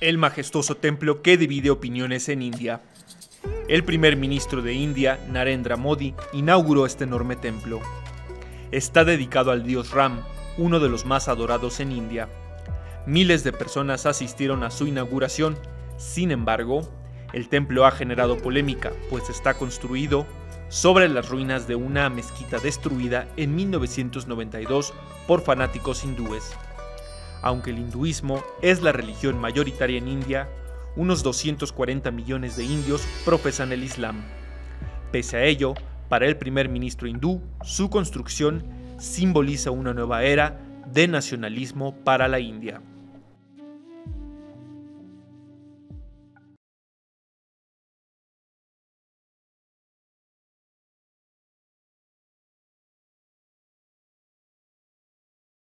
el majestuoso templo que divide opiniones en India. El primer ministro de India, Narendra Modi, inauguró este enorme templo. Está dedicado al dios Ram, uno de los más adorados en India. Miles de personas asistieron a su inauguración, sin embargo, el templo ha generado polémica, pues está construido sobre las ruinas de una mezquita destruida en 1992 por fanáticos hindúes. Aunque el hinduismo es la religión mayoritaria en India, unos 240 millones de indios profesan el Islam. Pese a ello, para el primer ministro hindú, su construcción simboliza una nueva era de nacionalismo para la India.